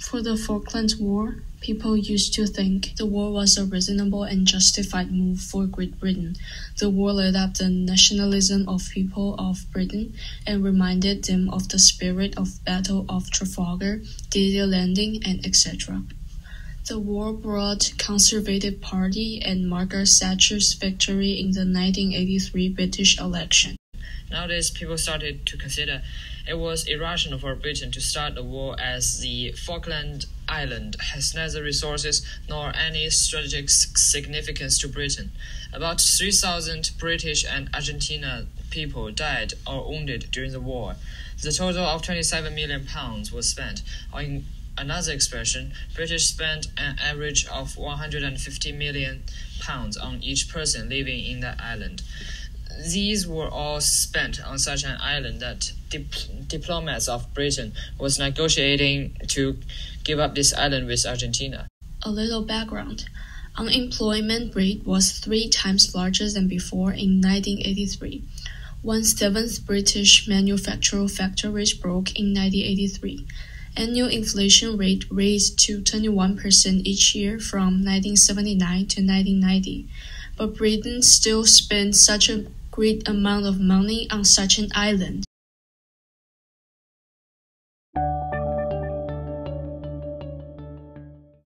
For the Falklands War, people used to think the war was a reasonable and justified move for Great Britain. The war lit up the nationalism of people of Britain and reminded them of the spirit of Battle of Trafalgar, D-Day Landing, and etc. The war brought Conservative Party and Margaret Thatcher's victory in the 1983 British election. Nowadays, people started to consider it was irrational for Britain to start a war as the Falkland Island has neither resources nor any strategic significance to Britain. About 3,000 British and Argentina people died or wounded during the war. The total of 27 million pounds was spent. In another expression, British spent an average of 150 million pounds on each person living in that island. These were all spent on such an island that dip- diplomats of Britain was negotiating to give up this island with Argentina. A little background. Unemployment rate was three times larger than before in 1983. One seventh British manufacturing factories broke in 1983. Annual inflation rate raised to 21% each year from 1979 to 1990. But Britain still spent such a great amount of money on such an island.